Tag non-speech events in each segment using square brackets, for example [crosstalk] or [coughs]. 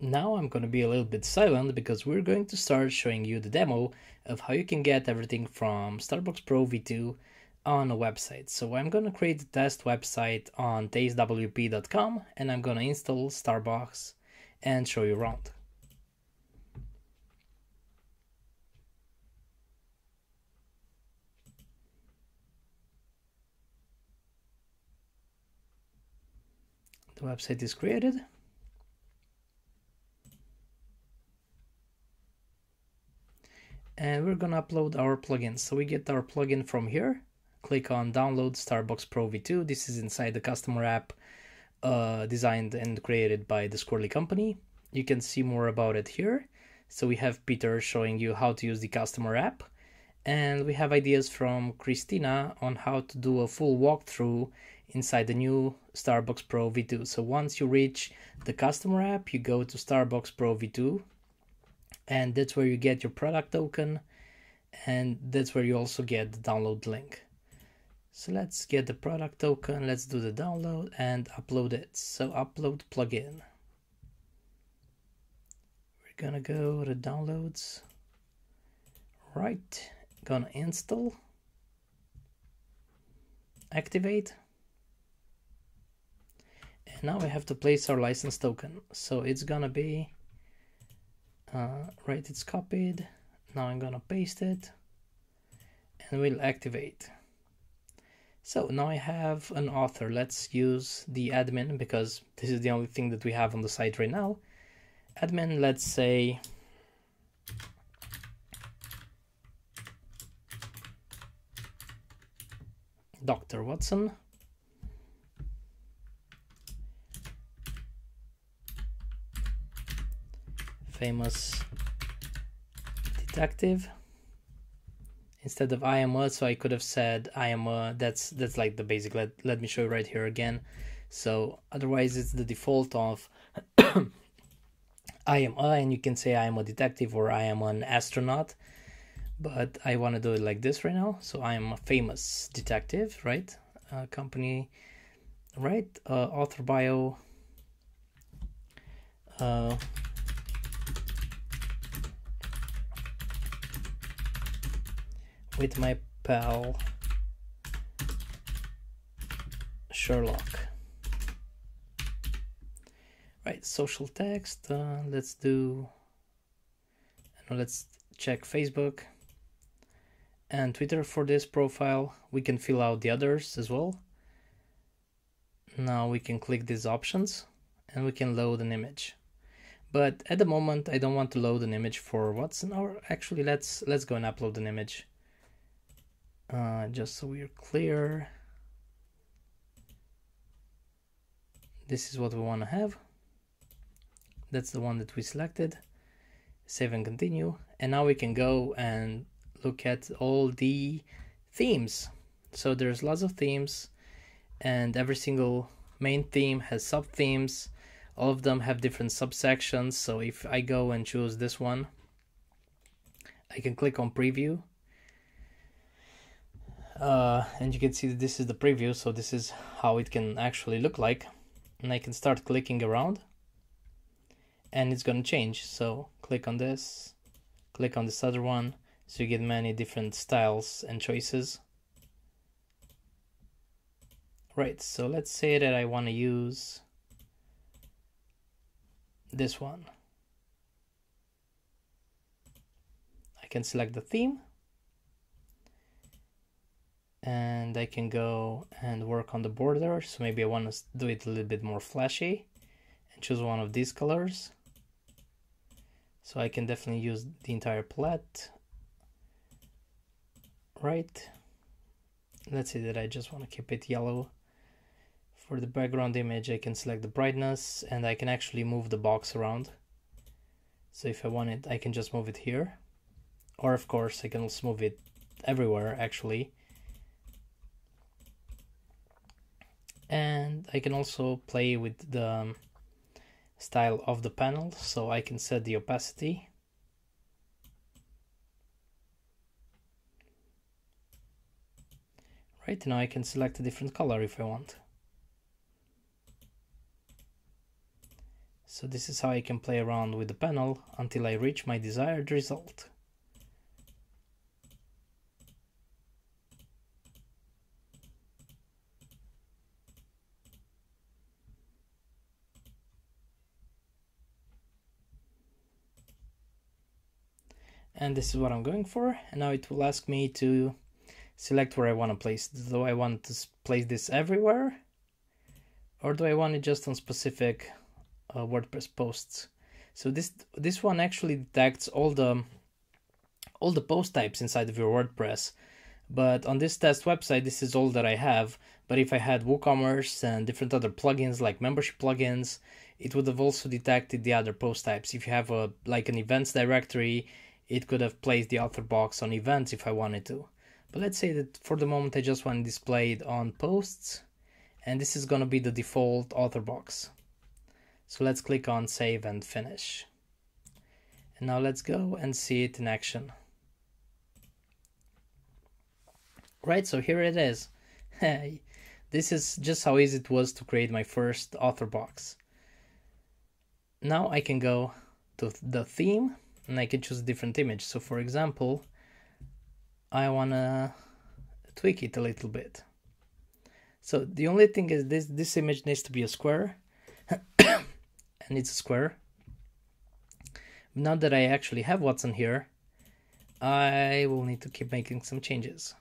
Now I'm going to be a little bit silent because we're going to start showing you the demo of how you can get everything from Starbox Pro V2 on a website. So I'm going to create a test website on tastewp.com and I'm going to install Starbox and show you around. The website is created. And we're gonna upload our plugin. So we get our plugin from here. Click on download Starbox Pro V2. This is inside the customer app uh, designed and created by the Squirrly company. You can see more about it here. So we have Peter showing you how to use the customer app. And we have ideas from Christina on how to do a full walkthrough inside the new Starbox Pro V2. So once you reach the customer app, you go to Starbox Pro V2 and that's where you get your product token and that's where you also get the download link. So let's get the product token, let's do the download and upload it. So upload plugin. We're gonna go to downloads, right, gonna install, activate, and now we have to place our license token. So it's gonna be uh, right it's copied. Now I'm gonna paste it and we'll activate. So now I have an author. Let's use the admin because this is the only thing that we have on the site right now. Admin let's say Dr. Watson famous detective instead of I am a so I could have said I am a. That's that's like the basic let, let me show you right here again. So otherwise it's the default of [coughs] I am a and you can say I am a detective or I am an astronaut but I want to do it like this right now. So I am a famous detective right? Uh, company right? Uh, author bio uh, with my pal Sherlock. Right, social text. Uh, let's do. Let's check Facebook and Twitter for this profile. We can fill out the others as well. Now we can click these options and we can load an image. But at the moment, I don't want to load an image for what's in our. Actually, let's let's go and upload an image uh, just so we're clear this is what we want to have. That's the one that we selected. Save and continue. And now we can go and look at all the themes. So there's lots of themes and every single main theme has sub themes all of them have different subsections. So if I go and choose this one I can click on preview uh, and you can see that this is the preview so this is how it can actually look like. And I can start clicking around and it's gonna change. So click on this click on this other one so you get many different styles and choices. Right so let's say that I want to use this one. I can select the theme and I can go and work on the border. So maybe I want to do it a little bit more flashy and choose one of these colors. So I can definitely use the entire palette. Right? Let's say that I just want to keep it yellow. For the background image I can select the brightness and I can actually move the box around. So if I want it I can just move it here. Or of course I can also move it everywhere actually and I can also play with the um, style of the panel so I can set the opacity right now I can select a different color if I want So this is how I can play around with the panel until I reach my desired result. And this is what I'm going for. And now it will ask me to select where I want to place do I want to place this everywhere? Or do I want it just on specific uh, WordPress posts? So this this one actually detects all the all the post types inside of your WordPress. But on this test website this is all that I have. But if I had WooCommerce and different other plugins like membership plugins it would have also detected the other post types. If you have a like an events directory it could have placed the author box on events if I wanted to. But let's say that for the moment I just want it displayed on posts and this is going to be the default author box. So let's click on save and finish. And now let's go and see it in action. Right, so here it is. Hey, [laughs] this is just how easy it was to create my first author box. Now I can go to the theme and I can choose a different image. So for example, I wanna tweak it a little bit. So the only thing is this this image needs to be a square [coughs] and it's a square. Now that I actually have Watson here, I will need to keep making some changes.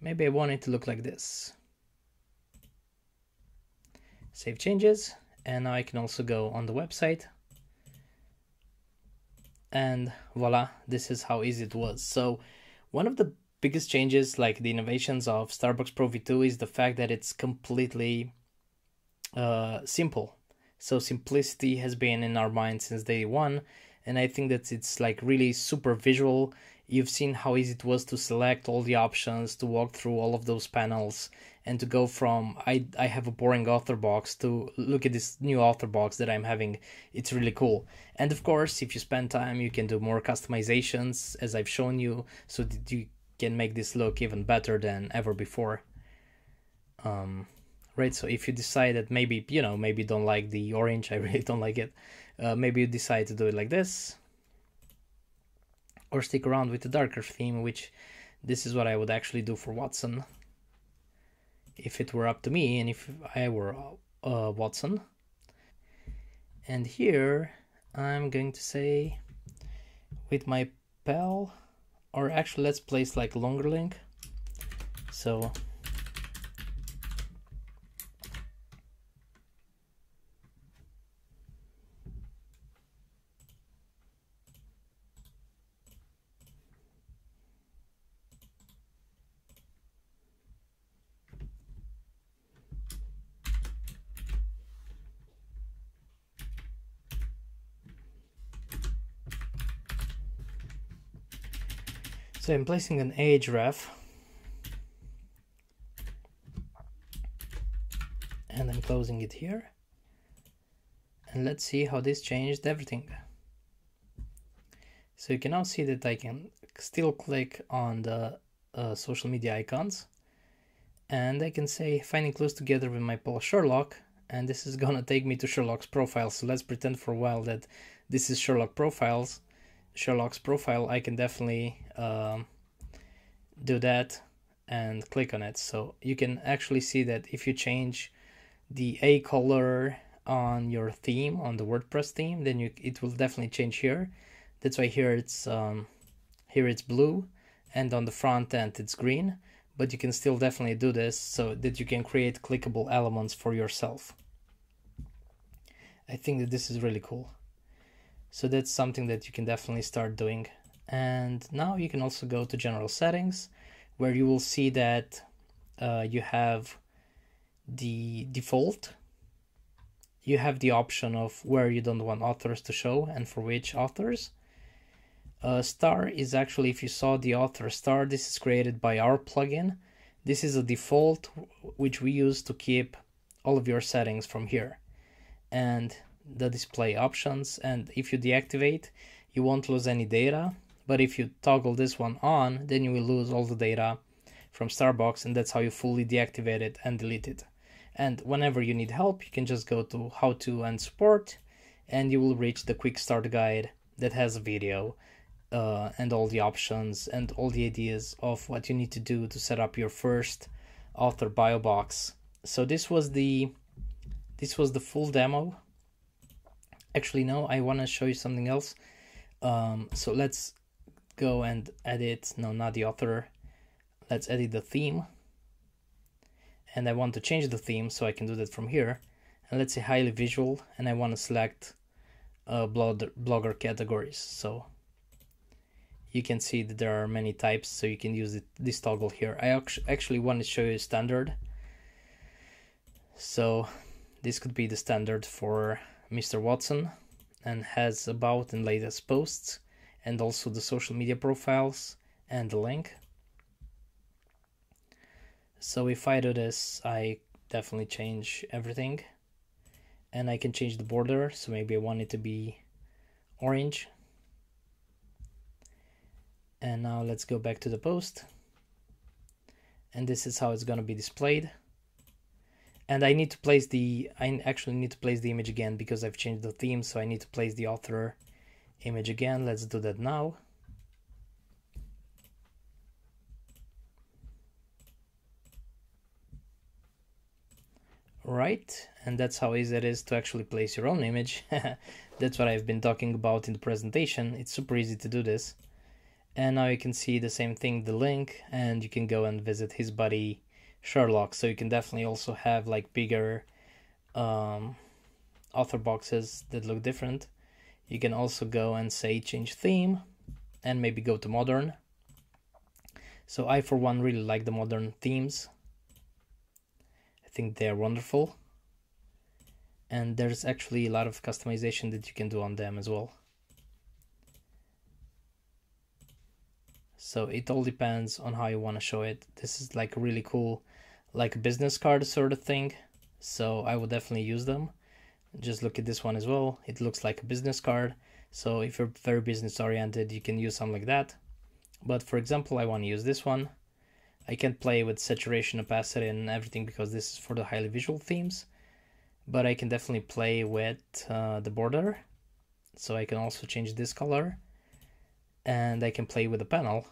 Maybe I want it to look like this save changes and now I can also go on the website. And voila this is how easy it was. So one of the biggest changes like the innovations of Starbox Pro V2 is the fact that it's completely uh, simple. So simplicity has been in our mind since day one and I think that it's like really super visual. You've seen how easy it was to select all the options to walk through all of those panels and to go from I, I have a boring author box to look at this new author box that I'm having. It's really cool. And of course, if you spend time, you can do more customizations as I've shown you so that you can make this look even better than ever before. Um, right, so if you decide that maybe, you know, maybe you don't like the orange, [laughs] I really don't like it, uh, maybe you decide to do it like this or stick around with the darker theme, which this is what I would actually do for Watson if it were up to me and if I were uh, Watson. And here I'm going to say with my pal, or actually let's place like longer link. So So I'm placing an age ref. and I'm closing it here and let's see how this changed everything. So you can now see that I can still click on the uh, social media icons and I can say finding clues together with my Paul Sherlock and this is gonna [laughs] take me to Sherlock's profile. So let's pretend for a while that this is Sherlock profiles Sherlock's profile, I can definitely um, do that and click on it. So you can actually see that if you change the A color on your theme, on the WordPress theme, then you, it will definitely change here. That's why here it's um, here it's blue and on the front end it's green, but you can still definitely do this so that you can create clickable elements for yourself. I think that this is really cool. So that's something that you can definitely start doing. And now you can also go to general settings where you will see that uh, you have the default. You have the option of where you don't want authors to show and for which authors. Uh, star is actually, if you saw the author star, this is created by our plugin. This is a default which we use to keep all of your settings from here. And the display options and if you deactivate you won't lose any data but if you toggle this one on then you will lose all the data from Starbox, and that's how you fully deactivate it and delete it. And whenever you need help, you can just go to how to and support, and you will reach the quick start guide that has a video uh, and all the options and all the ideas of what you need to do to set up your first author bio box. So this was the this was the full demo. Actually, no, I want to show you something else. Um, so let's go and edit. No, not the author. Let's edit the theme. And I want to change the theme, so I can do that from here. And let's say highly visual, and I want to select uh, blogger, blogger categories. So you can see that there are many types, so you can use it, this toggle here. I actually want to show you standard. So this could be the standard for Mr. Watson and has about and latest posts and also the social media profiles and the link. So if I do this, I definitely change everything and I can change the border. So maybe I want it to be orange and now let's go back to the post and this is how it's going to be displayed and I need to place the I actually need to place the image again because I've changed the theme so I need to place the author image again. Let's do that now. Right and that's how easy it is to actually place your own image. [laughs] That's what I've been talking about in the presentation. It's super easy to do this. And now you can see the same thing the link and you can go and visit his buddy Sherlock so you can definitely also have like bigger um, author boxes that look different. You can also go and say change theme and maybe go to modern. So I for one really like the modern themes. I think they're wonderful. And there's actually a lot of customization that you can do on them as well. So it all depends on how you want to show it. This is like really cool like a business card sort of thing. So I will definitely use them. Just look at this one as well. It looks like a business card. So if you're very business oriented you can use something like that. But for example I want to use this one. I can't play with saturation opacity and everything because this is for the highly visual themes. But I can definitely play with uh, the border. So I can also change this color. And I can play with the panel.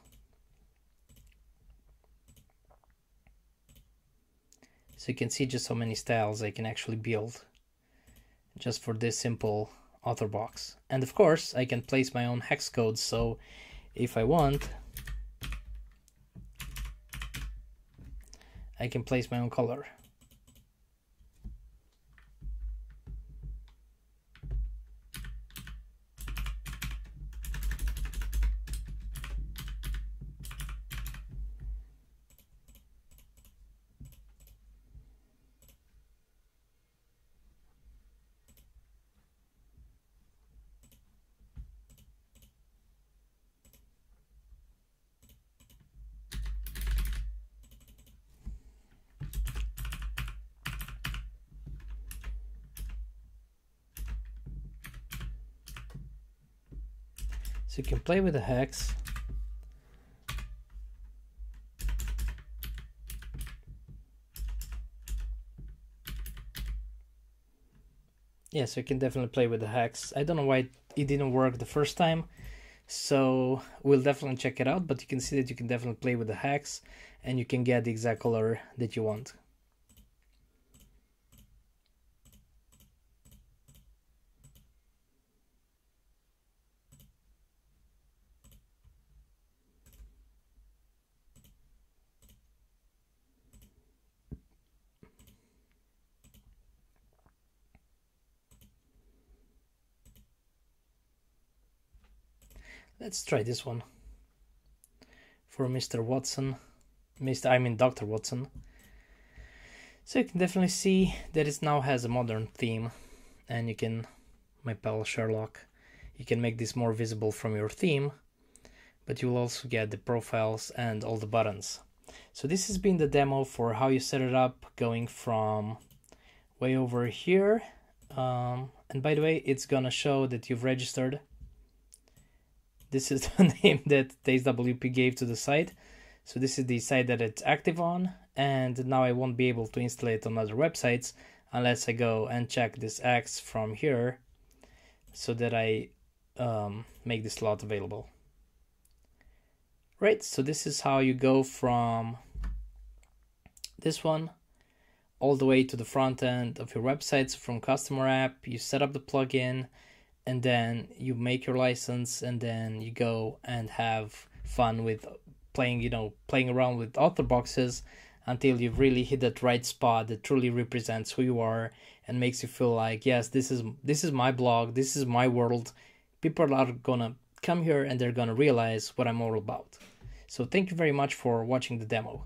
So you can see just how many styles I can actually build just for this simple author box. And of course, I can place my own hex codes. So if I want, I can place my own color. So you can play with the hex. Yeah, so you can definitely play with the hex. I don't know why it didn't work the first time. So we'll definitely check it out, but you can see that you can definitely play with the hex and you can get the exact color that you want. Let's try this one for Mr. Watson. Mr. I mean Dr. Watson. So you can definitely see that it now has a modern theme and you can, my pal Sherlock, you can make this more visible from your theme, but you will also get the profiles and all the buttons. So this has been the demo for how you set it up going from way over here. Um, and by the way, it's gonna show that you've registered this is [laughs] the name that TasteWP gave to the site. So this is the site that it's active on, and now I won't be able to install it on other websites unless I go and check this X from here so that I um, make this slot available. Right, so this is how you go from this one all the way to the front end of your website. So from customer app, you set up the plugin and then you make your license and then you go and have fun with playing, you know, playing around with author boxes until you've really hit that right spot that truly represents who you are and makes you feel like yes this is this is my blog this is my world. People are gonna come here and they're gonna realize what i'm all about. So thank you very much for watching the demo